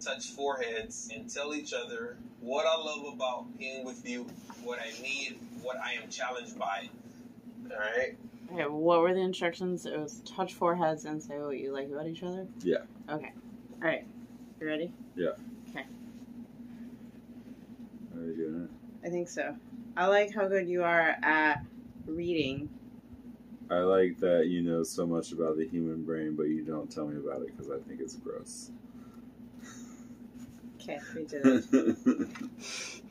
touch foreheads, and tell each other what I love about being with you, what I need, what I am challenged by. All right. Okay, what were the instructions? It was touch foreheads and say what you like about each other? Yeah. Okay. Alright. You ready? Yeah. Okay. Are you doing it? I think so. I like how good you are at reading. I like that you know so much about the human brain, but you don't tell me about it because I think it's gross. Okay, we did it.